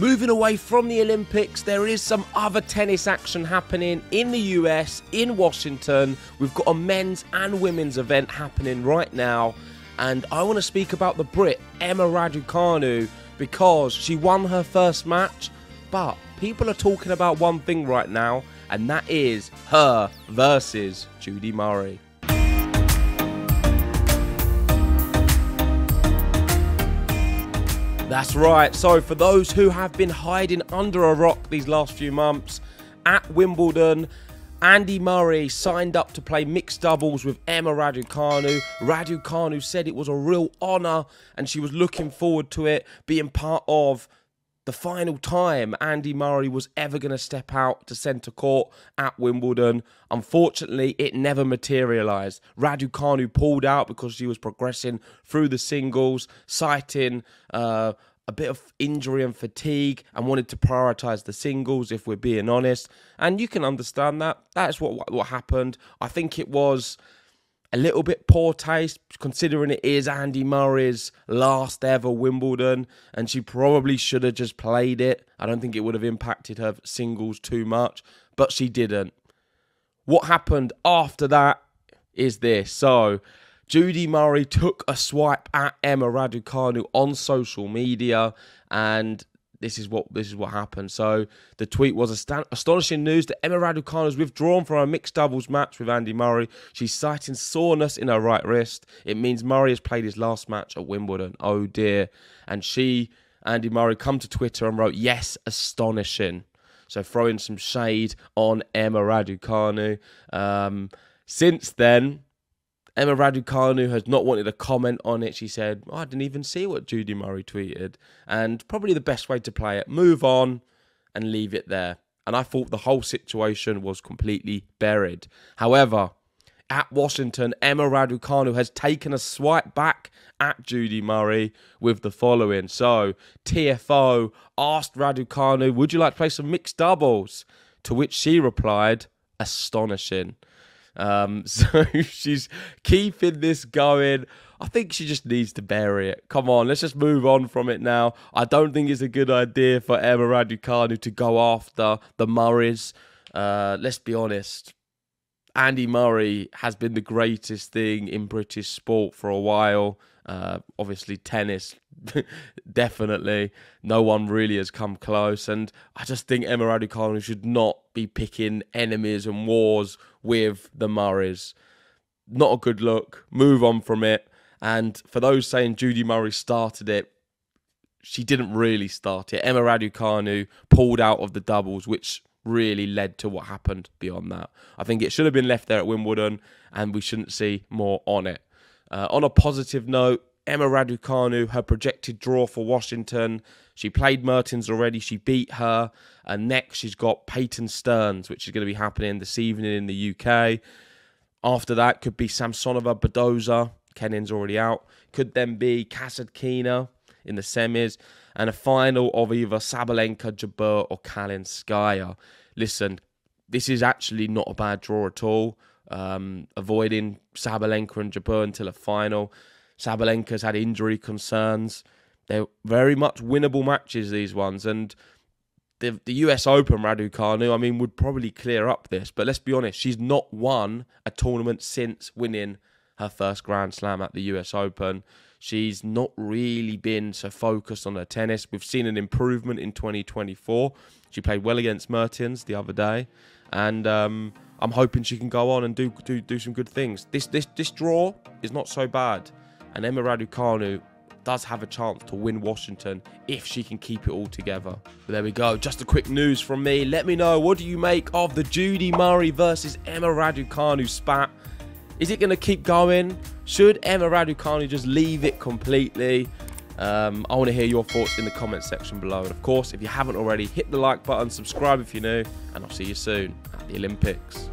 Moving away from the Olympics, there is some other tennis action happening in the US, in Washington. We've got a men's and women's event happening right now. And I want to speak about the Brit, Emma Raducanu, because she won her first match. But people are talking about one thing right now, and that is her versus Judy Murray. That's right. So, for those who have been hiding under a rock these last few months, at Wimbledon, Andy Murray signed up to play mixed doubles with Emma Raducanu. Raducanu said it was a real honour and she was looking forward to it, being part of the final time Andy Murray was ever going to step out to centre court at Wimbledon. Unfortunately, it never materialised. Raducanu pulled out because she was progressing through the singles, citing uh, a bit of injury and fatigue and wanted to prioritise the singles, if we're being honest. And you can understand that. That's what, what happened. I think it was a little bit poor taste considering it is Andy Murray's last ever Wimbledon and she probably should have just played it. I don't think it would have impacted her singles too much, but she didn't. What happened after that is this. So, Judy Murray took a swipe at Emma Raducanu on social media and this is what this is what happened. So the tweet was astonishing news that Emma Raducanu has withdrawn from a mixed doubles match with Andy Murray. She's citing soreness in her right wrist. It means Murray has played his last match at Wimbledon. Oh dear. And she, Andy Murray, come to Twitter and wrote, "Yes, astonishing." So throwing some shade on Emma Raducanu. Um, since then, Emma Raducanu has not wanted to comment on it. She said, oh, I didn't even see what Judy Murray tweeted. And probably the best way to play it, move on and leave it there. And I thought the whole situation was completely buried. However, at Washington, Emma Raducanu has taken a swipe back at Judy Murray with the following. So, TFO asked Raducanu, Would you like to play some mixed doubles? To which she replied, Astonishing. Um, so she's keeping this going. I think she just needs to bury it. Come on, let's just move on from it now. I don't think it's a good idea for Emma Raducanu to go after the Murrays. Uh, let's be honest. Andy Murray has been the greatest thing in British sport for a while. Uh, obviously, tennis, definitely. No one really has come close. And I just think Emma Raducanu should not be picking enemies and wars with the Murrays. Not a good look. Move on from it. And for those saying Judy Murray started it, she didn't really start it. Emma Raducanu pulled out of the doubles, which really led to what happened beyond that. I think it should have been left there at Wimbledon, and we shouldn't see more on it. Uh, on a positive note, Emma Raducanu, her projected draw for Washington. She played Mertens already. She beat her. And next, she's got Peyton Stearns, which is going to be happening this evening in the UK. After that, could be Samsonova Badosa. Kenin's already out. Could then be Kasatkina in the semis. And a final of either Sabalenka, Jabeur, or Kalinskaya. Listen, this is actually not a bad draw at all um, avoiding Sabalenka and Jabeur until a final. Sabalenka's had injury concerns. They're very much winnable matches, these ones. And the, the US Open, Radu Raducanu, I mean, would probably clear up this. But let's be honest, she's not won a tournament since winning her first Grand Slam at the US Open. She's not really been so focused on her tennis. We've seen an improvement in 2024. She played well against Mertens the other day. And um, I'm hoping she can go on and do do do some good things. This this this draw is not so bad, and Emma Raducanu does have a chance to win Washington if she can keep it all together. But there we go. Just a quick news from me. Let me know what do you make of the Judy Murray versus Emma Raducanu spat. Is it going to keep going? Should Emma Raducanu just leave it completely? Um, I want to hear your thoughts in the comment section below. And of course, if you haven't already, hit the like button, subscribe if you're new, and I'll see you soon at the Olympics.